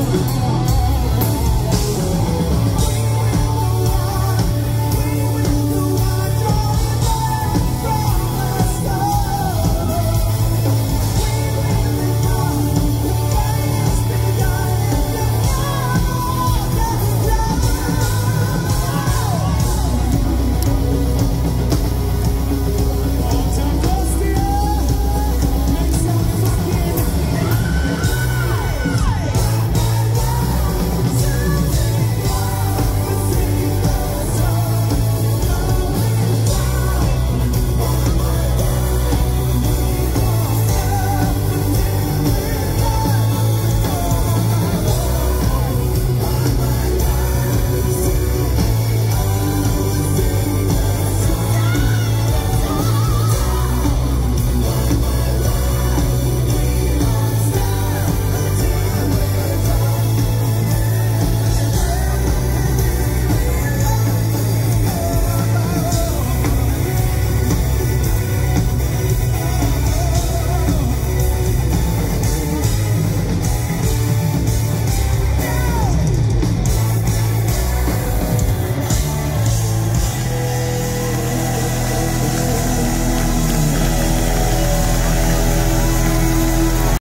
Oh,